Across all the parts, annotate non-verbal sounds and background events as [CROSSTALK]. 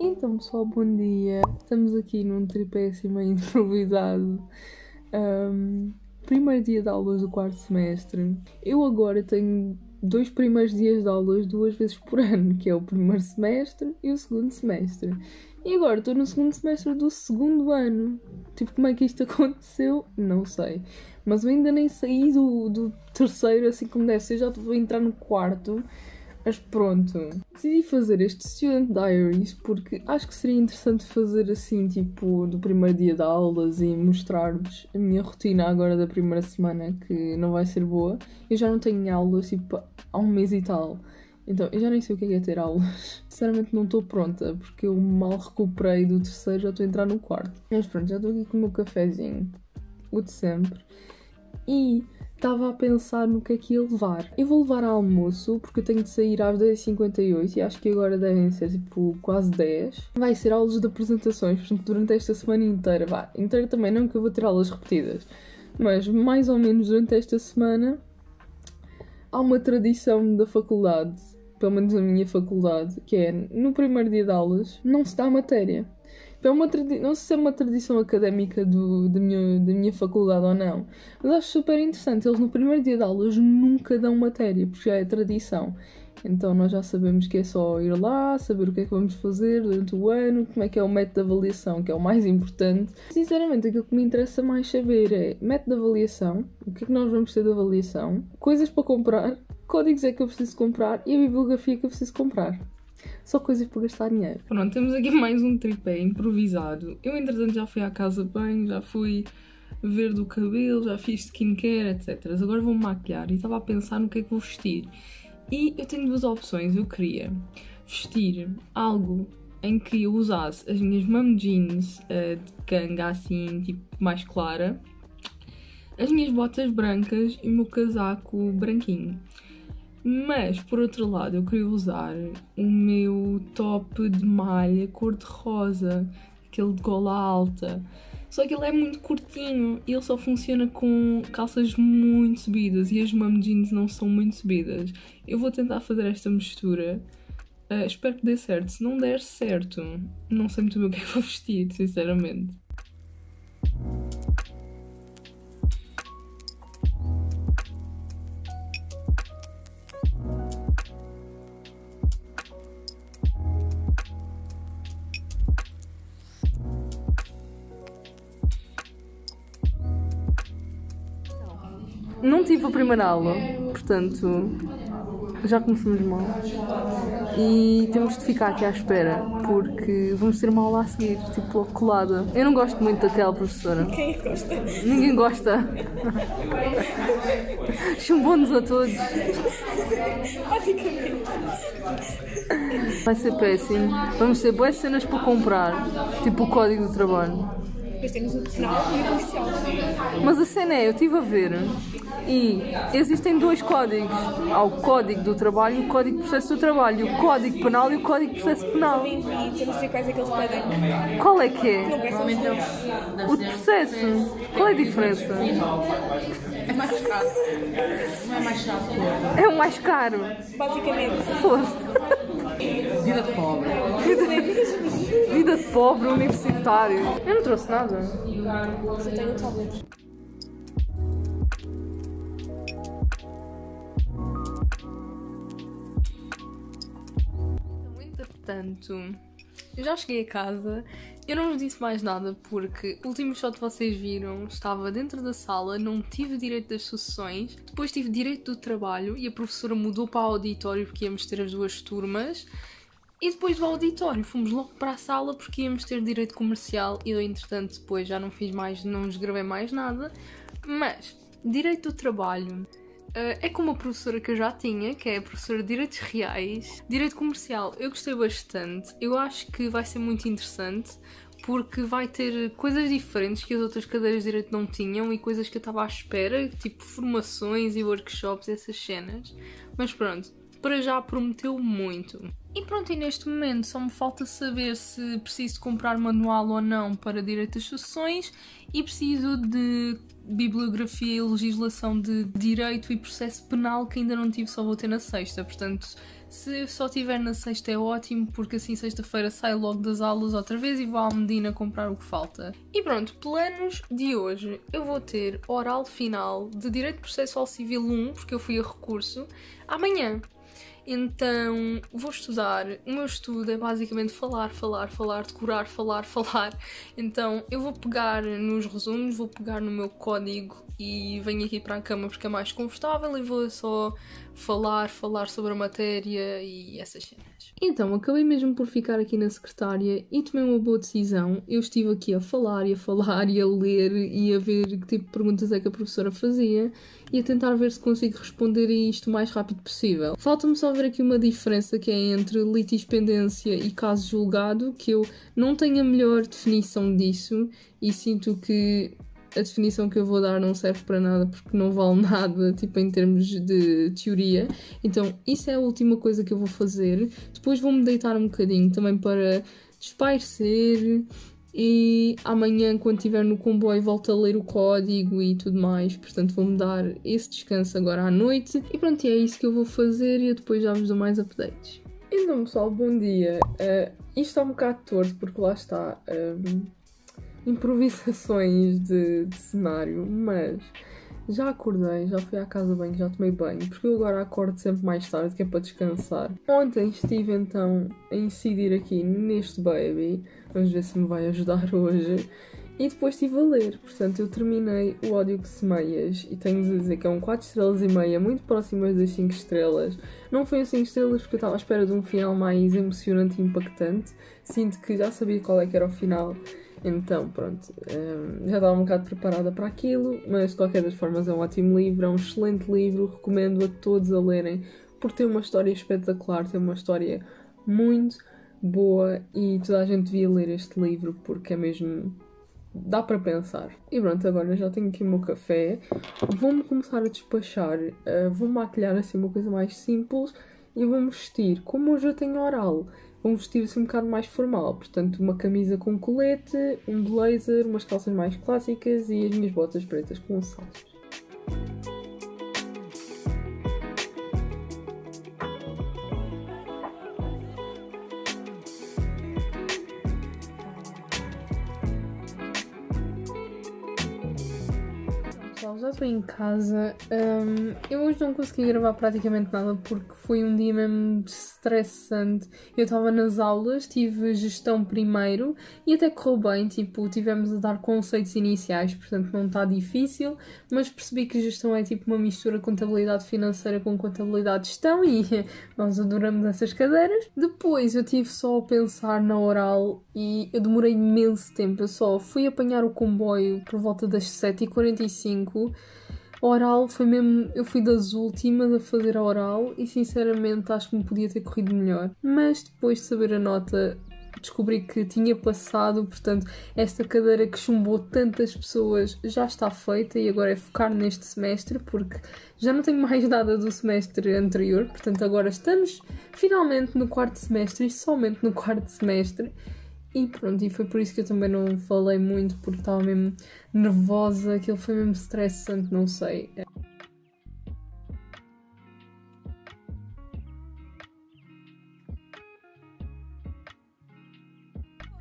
Então, pessoal, bom dia. Estamos aqui num tripé meio [LAUGHS] improvisado. Um, primeiro dia de aulas do quarto semestre. Eu agora tenho dois primeiros dias de aulas duas vezes por [LAUGHS] ano, que é o primeiro semestre e o segundo semestre. E agora estou no segundo semestre do segundo ano. Tipo, como é que isto [LAUGHS] aconteceu? Não sei. Mas eu ainda nem saí do, do terceiro assim como deve ser, já vou entrar no quarto. Mas pronto, decidi fazer este Student Diaries porque acho que seria interessante fazer assim, tipo, do primeiro dia de aulas e mostrar-vos a minha rotina agora da primeira semana, que não vai ser boa. Eu já não tenho aulas, tipo, há um mês e tal. Então, eu já nem sei o que é, que é ter aulas. [LAUGHS] Sinceramente, não estou pronta, porque eu mal recuperei do terceiro, já estou a entrar no quarto. Mas pronto, já estou aqui com o meu cafezinho, o de sempre. E estava a pensar no que é que ia levar. Eu vou levar almoço, porque eu tenho de sair às 10h58 e acho que agora devem ser tipo quase 10. Vai ser aulas de apresentações, portanto, durante esta semana inteira. Vá, inteira também não, que eu vou ter aulas repetidas. Mas mais ou menos durante esta semana há uma tradição da faculdade, pelo menos na minha faculdade, que é no primeiro dia de aulas não se dá matéria. É uma não sei se é uma tradição académica do, da, minha, da minha faculdade ou não, mas acho super interessante. Eles no primeiro dia de aulas nunca dão matéria, porque já é tradição. Então nós já sabemos que é só ir lá, saber o que é que vamos fazer durante o ano, como é que é o método de avaliação, que é o mais importante. Sinceramente, aquilo que me interessa mais saber é método de avaliação, o que é que nós vamos ter de avaliação, coisas para comprar, códigos é que eu preciso comprar e a bibliografia que eu preciso comprar. Só coisas para gastar dinheiro. Pronto, temos aqui mais um tripé improvisado. Eu, entretanto, já fui à casa bem, já fui ver do cabelo, já fiz skincare, etc. Agora vou-me maquiar e estava a pensar no que é que vou vestir. E eu tenho duas opções. Eu queria vestir algo em que eu usasse as minhas mom jeans uh, de canga assim, tipo, mais clara, as minhas botas brancas e o meu casaco branquinho. Mas, por outro lado, eu queria usar o meu top de malha cor-de-rosa, aquele de gola alta. Só que ele é muito curtinho e ele só funciona com calças muito subidas e as mom jeans não são muito subidas. Eu vou tentar fazer esta mistura. Uh, espero que dê certo. Se não der certo, não sei muito bem o que é que vou vestir, sinceramente. Não tive a primeira aula, portanto já começamos mal. E temos de ficar aqui à espera, porque vamos ter uma aula a seguir, tipo colada. Eu não gosto muito daquela professora. Quem gosta? Ninguém gosta. Chumbou-nos a todos. Basicamente. Vai ser péssimo. Vamos ter boas cenas para comprar, tipo o código do trabalho. Depois temos o penal e o policial. Mas a cena é, eu estive a ver e existem dois códigos. Há o código do trabalho e o código de processo do trabalho. O código penal e o código de processo penal. E de ver quais é que eles pedem. Qual é que Não é? O de processo. Qual é a diferença? É mais caro. Não é mais chato. É o mais caro. Basicamente. Foda-se. Vida de pobre. Vida de pobre universitário. Eu não trouxe nada. Só tenho o tablet. Entretanto, eu já cheguei a casa. Eu não vos disse mais nada porque o último shot que vocês viram estava dentro da sala, não tive direito das sucessões, depois tive direito do trabalho e a professora mudou para o auditório porque íamos ter as duas turmas. E depois do auditório fomos logo para a sala porque íamos ter direito comercial e eu entretanto depois já não fiz mais, não vos gravei mais nada. Mas, direito do trabalho, é com uma professora que eu já tinha, que é a professora de Direitos Reais. Direito Comercial, eu gostei bastante. Eu acho que vai ser muito interessante porque vai ter coisas diferentes que as outras cadeiras de Direito não tinham e coisas que eu estava à espera, tipo formações e workshops, essas cenas. Mas pronto, para já prometeu muito. E pronto, e neste momento só me falta saber se preciso comprar manual ou não para direito às sucessões e preciso de bibliografia e legislação de direito e processo penal que ainda não tive, só vou ter na sexta. Portanto, se só tiver na sexta é ótimo, porque assim sexta-feira saio logo das aulas outra vez e vou à Medina comprar o que falta. E pronto, planos de hoje. Eu vou ter oral final de Direito Processual Civil 1, porque eu fui a recurso, amanhã. Então vou estudar. O meu estudo é basicamente falar, falar, falar, decorar, falar, [LAUGHS] falar. Então eu vou pegar nos resumos, vou pegar no meu código e venho aqui para a cama porque é mais confortável e vou só falar, falar sobre a matéria e essas cenas. Então, acabei mesmo por ficar aqui na secretária e tomei uma boa decisão. Eu estive aqui a falar e a falar e a ler e a ver que tipo de perguntas é que a professora fazia e a tentar ver se consigo responder a isto o mais rápido possível. Falta-me só ver aqui uma diferença que é entre litispendência e caso julgado, que eu não tenho a melhor definição disso e sinto que a definição que eu vou dar não serve para nada porque não vale [LAUGHS] nada, tipo, em termos de teoria. Então, isso é a última coisa que eu vou fazer. Depois vou-me deitar um bocadinho também para espairecer. E amanhã, quando estiver no comboio, volto a ler o código e tudo mais. Portanto, vou-me dar esse descanso agora à noite. E pronto, é isso que eu vou fazer e eu depois já vos dou mais updates. Então, pessoal, bom dia. Uh, isto está um bocado torto porque lá está. Um improvisações de, de, cenário, mas já acordei, já fui à casa bem, já tomei banho, porque eu agora acordo sempre mais tarde, que é para descansar. Ontem estive então a incidir aqui neste baby, vamos ver se me vai ajudar [LAUGHS] hoje. E depois estive a ler, portanto eu terminei o Ódio que Semeias e tenho de dizer que é um 4 estrelas e meia, muito próximas das 5 estrelas. Não foi a 5 estrelas porque eu estava à espera de um final mais emocionante e impactante. Sinto que já sabia qual é que era o final então, pronto, um, já estava um bocado preparada para aquilo, mas de qualquer das formas é um ótimo livro, é um excelente livro, recomendo a todos a lerem, porque tem uma história espetacular, tem uma história muito boa e toda a gente devia ler este livro porque é mesmo. dá para pensar. E pronto, agora já tenho aqui o meu café, vou-me começar a despachar, uh, vou maquilhar assim uma coisa mais simples e vou-me vestir. Como hoje eu tenho oral um vestir-se um bocado mais formal. Portanto, uma camisa com colete, um blazer, umas calças mais clássicas e as minhas botas pretas com saltos. já estou em casa. Um, eu hoje não consegui gravar praticamente nada porque foi um dia mesmo estressante. Eu estava nas aulas, tive gestão primeiro e até correu bem. Tipo, tivemos a dar conceitos iniciais, portanto não está difícil. Mas percebi que gestão é tipo uma mistura contabilidade financeira com contabilidade de gestão e [LAUGHS] nós adoramos essas cadeiras. Depois eu tive só a pensar na oral e eu demorei imenso tempo. Eu só fui apanhar o comboio por volta das 7h45 Oral foi mesmo. Eu fui das últimas a fazer a oral e sinceramente acho que me podia ter corrido melhor. Mas depois de saber a nota, descobri que tinha passado, portanto, esta cadeira que chumbou tantas pessoas já está feita e agora é focar neste semestre porque já não tenho [LAUGHS] mais nada do semestre anterior, portanto, agora estamos finalmente no quarto semestre e somente no quarto semestre. E pronto, e foi por isso que eu também não falei muito, porque estava mesmo nervosa, aquilo foi mesmo estressante, não sei.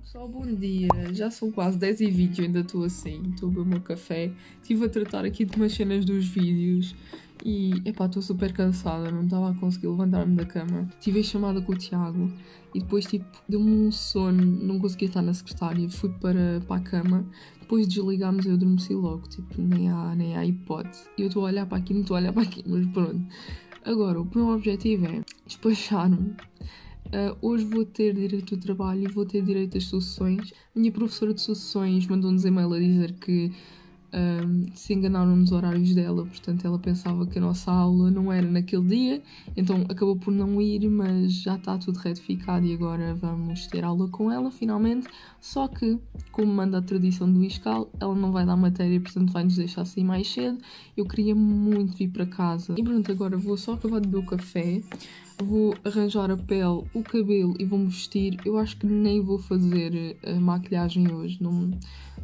Pessoal, bom dia. Já são quase 10 e 20 eu ainda estou assim. Estou a beber o meu café. Estive a tratar aqui de umas cenas dos vídeos. E, epá, estou super cansada, não estava a conseguir levantar-me da cama. Tive a chamada com o Tiago e depois, tipo, deu-me um sono, não conseguia estar na secretária, fui para, para a cama. Depois desligámos eu adormeci logo, tipo, nem há, nem há hipótese. Eu estou a olhar para aqui, não estou a olhar para aqui, mas pronto. Agora, o meu objetivo é despachar-me. Uh, hoje vou ter direito ao trabalho e vou ter direito às sucessões. Minha professora de sucessões mandou-nos e-mail a dizer que um, se enganaram nos horários dela, portanto ela pensava que a nossa aula não era naquele dia, então acabou por não ir, mas já está tudo retificado e agora vamos ter aula com ela finalmente. Só que, como manda a tradição do ISCAL, ela não vai dar matéria, portanto vai nos deixar sair mais cedo. Eu queria muito vir para casa. E pronto, agora vou só acabar de beber o café. Vou arranjar a pele, o cabelo e vou-me vestir. Eu acho que nem vou fazer a maquilhagem hoje. Não,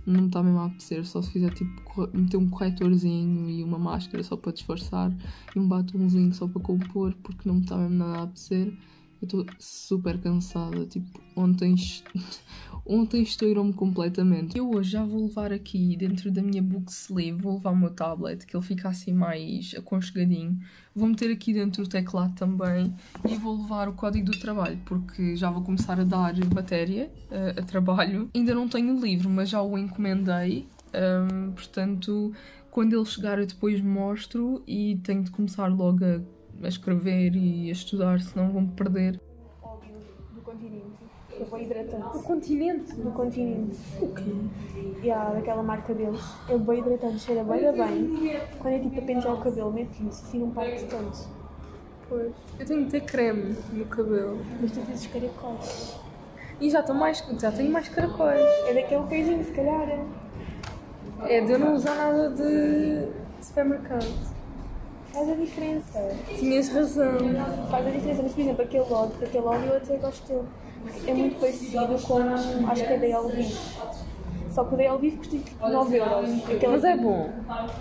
não me está mesmo a apetecer. Só se fizer tipo meter um corretorzinho e uma máscara só para disfarçar e um batomzinho só para compor, porque não me está mesmo nada a apetecer. Eu estou super cansada. Tipo, ontem, [LAUGHS] ontem estourou-me completamente. Eu hoje já vou levar aqui dentro da minha book sleeve, vou levar o meu tablet, que ele fica assim mais aconchegadinho. Vou meter aqui dentro o teclado também e vou levar o código do trabalho, porque já vou começar a dar matéria eh, a trabalho. Ainda não tenho o livro, mas já o encomendei. Ahm, portanto, quando ele chegar, eu depois mostro e tenho de começar logo a, a escrever e a estudar, senão vou-me perder. Óleo do continente. Bem hidratante. continente? Do continente. O quê? E há daquela marca deles. É bem hidratante, cheira bem bem. Quando é tipo a pentear o cabelo, mete isso assim não parte tanto. Pois. Eu tenho de ter creme no cabelo. Mas tu dizes caracóis. E já, mais, já tenho mais caracóis. É daquele coisinho, se calhar. é. É de eu não usar nada de supermercado. Faz a diferença. Tinhas razão. Faz a diferença. Mas, por exemplo, aquele óleo, aquele óleo eu até gosto dele. É muito parecido com, acho que é da Elviv. Só que o da Elviv custa tipo 9 euros. Aquele Mas é bom.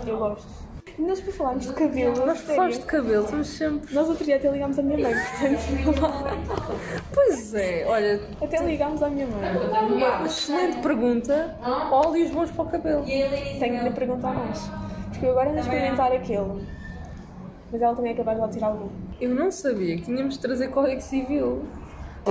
Eu gosto. Nós por falarmos de cabelo, Nós falas de cabelo, estamos sempre. Nós outro dia até ligámos à minha mãe, portanto, [LAUGHS] Pois é, olha, até ligámos à minha mãe. uma excelente pergunta. Óleos bons para o cabelo. Tenho de lhe perguntar mais. Porque eu agora ando a experimentar aquele. Mas ela também é capaz de lá tirar algum. Eu não sabia que tínhamos de trazer código civil.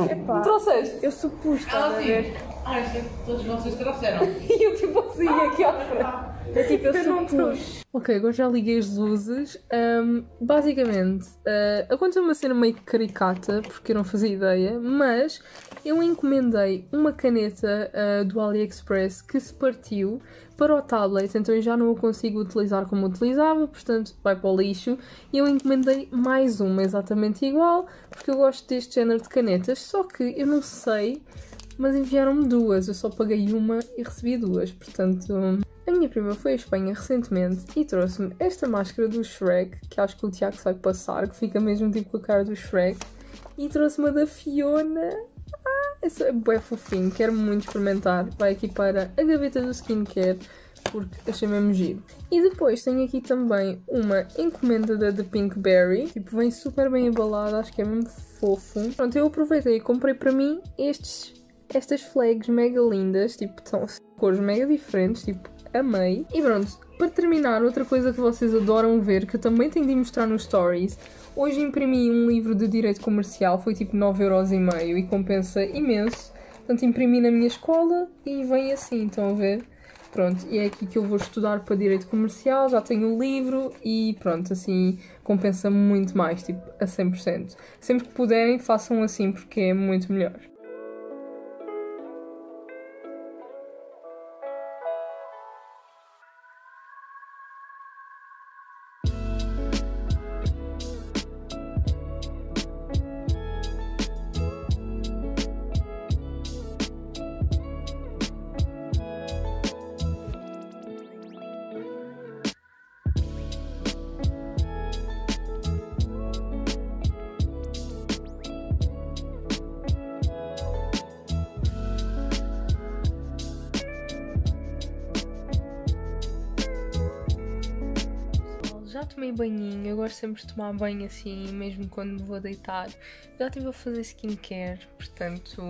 Epá, Me trouxeste? eu supus, estás a ver? Ah, isto é que todos vocês trouxeram. [LAUGHS] E eu tipo assim, aqui à frente. É tipo, eu Eu não supus. Ok, agora já liguei as luzes. Ahm, basicamente, ah, aconteceu uma cena meio caricata, porque eu não fazia ideia, mas eu encomendei uma caneta ah, do AliExpress que se partiu para o tablet, então eu já não a consigo utilizar como utilizava, portanto vai para o lixo. E eu encomendei mais uma exatamente igual, porque eu gosto deste género de canetas, só que eu não sei, mas enviaram-me duas, eu só paguei uma e recebi duas, portanto. A minha prima foi à Espanha recentemente e trouxe-me esta máscara do Shrek, que acho que o Tiago vai passar, que fica mesmo tipo com a cara do Shrek. E trouxe-me a da Fiona. Ah, essa é bué fofinho, quero muito experimentar. Vai aqui para a gaveta do skincare, porque achei mesmo giro. E depois tenho aqui também uma encomenda da The Pink Berry. Tipo, vem super bem embalada, acho que é mesmo fofo. Pronto, eu aproveitei e comprei para mim estes, estas flags mega lindas. Tipo, são cores mega diferentes, tipo, amei. E pronto, para terminar, outra coisa que vocês adoram ver, que eu também de mostrar nos stories. Hoje imprimi um livro de Direito Comercial, foi tipo 9,5€ e compensa imenso. Portanto, imprimi na minha escola e vem assim, estão a ver? Pronto, e é aqui que eu vou estudar para Direito Comercial, já tenho o livro e pronto, assim compensa muito mais, tipo, a 100%. Sempre que puderem, façam assim porque é muito melhor. Banhinho, eu gosto sempre de tomar banho assim, mesmo quando me vou deitar. Já estive a fazer skincare, portanto,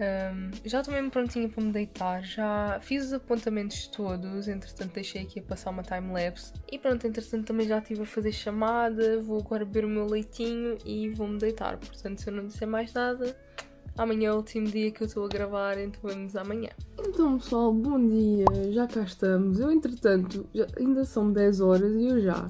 hum, já tomei-me prontinha para me deitar. Já fiz os apontamentos todos, entretanto, deixei aqui a passar uma time-lapse. E pronto, entretanto, também já estive a fazer chamada. Vou agora beber o meu leitinho e vou-me deitar. Portanto, se eu não disser mais nada, amanhã é o último dia que eu estou a gravar, então vemos amanhã. Então, pessoal, bom dia, já cá estamos. Eu, entretanto, já- ainda são 10 horas e eu já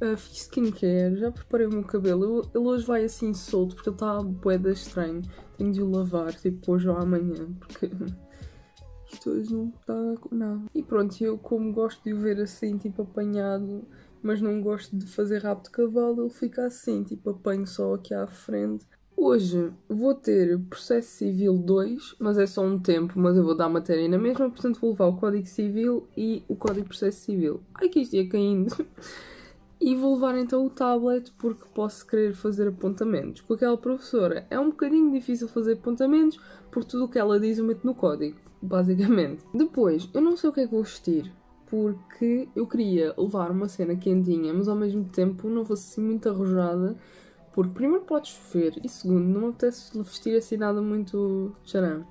ah, fiz skincare, já preparei o meu cabelo. Ele hoje vai assim solto porque ele está boeda estranho. Tenho de o lavar, tipo, hoje ou amanhã, porque [LAUGHS] isto hoje não está com nada. E pronto, eu, como gosto de o ver assim, tipo, apanhado, mas não gosto de fazer rabo de cavalo, ele fica assim, tipo, apanho só aqui à frente. Hoje vou ter processo civil 2, mas é só um tempo, mas eu vou dar matéria na mesma, portanto vou levar o Código Civil e o Código Processo Civil. Ai que isto ia caindo. [LAUGHS] E vou levar então o tablet porque posso querer fazer apontamentos. Com aquela professora é um bocadinho difícil fazer apontamentos porque tudo o que ela diz eu meto no código, [LAUGHS] basicamente. Depois, eu não sei o que é que vou vestir porque eu queria levar uma cena quentinha, mas ao mesmo tempo não fosse assim muito arrojada, porque primeiro pode chover e segundo não me apetece vestir assim nada muito charão.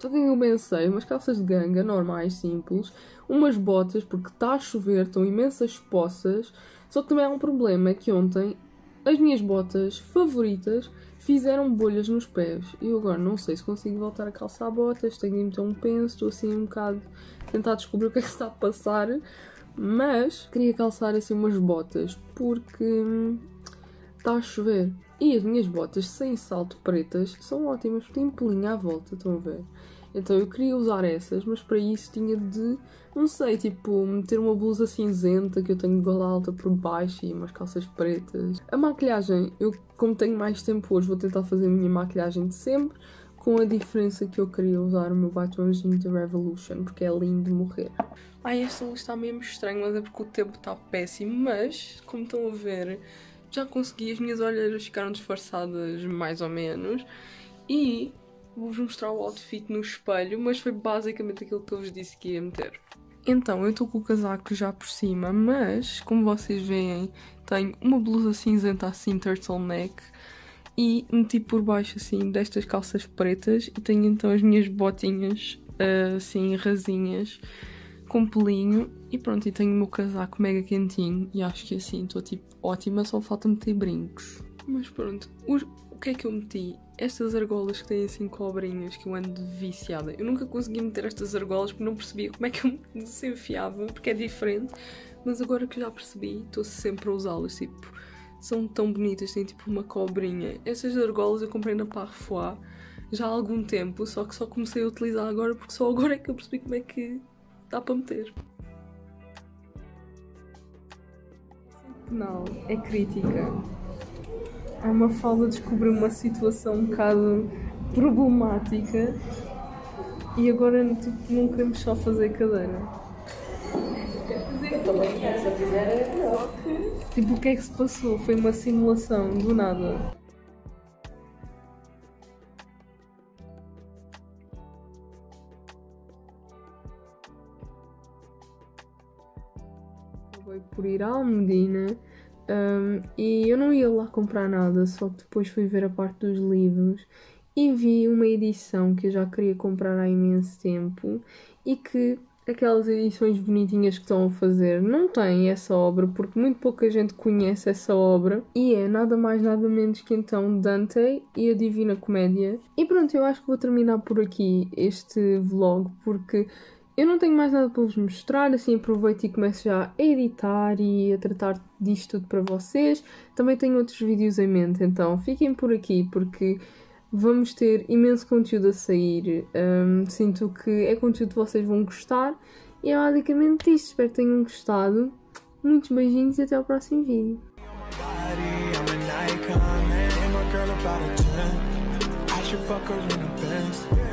Então o que eu pensei? Umas calças de ganga normais, simples, umas botas, porque está a chover, estão imensas poças, só que também há um problema, é que ontem as minhas botas favoritas fizeram bolhas nos pés. E eu agora não sei se consigo voltar a calçar botas, tenho de meter um penso, estou assim um bocado a tentar descobrir o que é que está a passar. Mas queria calçar assim umas botas porque está a chover. E as minhas botas sem salto pretas são ótimas, porque tem pelinha à volta, estão a ver? Então eu queria usar essas, mas para isso tinha de, não sei, tipo, meter uma blusa cinzenta que eu tenho de gola alta por baixo e umas calças pretas. A maquilhagem, eu como tenho mais tempo hoje, vou tentar fazer a minha maquilhagem de sempre, com a diferença que eu queria usar o meu batomzinho de Revolution, porque é lindo de morrer. Ai, esta luz está mesmo estranho, mas é porque o tempo está péssimo, mas, como estão a ver, já consegui, as minhas olheiras ficaram disfarçadas mais ou menos, e vou-vos mostrar o outfit no espelho, mas foi basicamente aquilo que eu vos disse que ia meter. Então, eu estou com o casaco já por cima, mas, como vocês veem, tenho uma blusa cinzenta assim, turtleneck, e meti por baixo assim destas calças pretas e tenho então as minhas botinhas assim rasinhas com pelinho e pronto, e tenho o meu casaco mega quentinho e acho que assim estou tipo ótima, só falta meter brincos. Mas pronto, o, o que é que eu meti? Estas argolas que têm assim cobrinhas que eu ando viciada. Eu nunca consegui meter estas argolas porque não percebia como é que eu me [LAUGHS] desenfiava, porque é diferente. Mas agora que já percebi, estou sempre a usá-las, tipo, são tão bonitas, têm tipo uma cobrinha. Estas argolas eu comprei na Parfois já há algum tempo, só que só comecei a utilizar agora porque só agora é que eu percebi como é que dá para meter. Não, é crítica. A Mafalda descobriu uma situação um bocado problemática e agora tipo, não queremos só fazer cadeira. Tipo, o que é que se passou? Foi uma simulação, do nada. Por ir à Almedina um, e eu não ia lá comprar nada, só que depois fui ver a parte dos livros e vi uma edição que eu já queria comprar há imenso tempo e que aquelas edições bonitinhas que estão a fazer não têm essa obra porque muito pouca gente conhece essa obra e é nada mais nada menos que então Dante e a Divina Comédia. E pronto, eu acho que vou terminar por aqui este vlog porque eu não tenho mais nada para vos mostrar, assim aproveito e começo já a editar e a tratar disto tudo para vocês. Também tenho outros vídeos em mente, então fiquem por aqui porque vamos ter imenso conteúdo a sair. Um, sinto que é conteúdo que vocês vão gostar e é basicamente isto. Espero que tenham gostado. Muitos beijinhos e até ao próximo vídeo. body, I'm an icon, man. And my girl about a 10. I should fuck her in the Benz.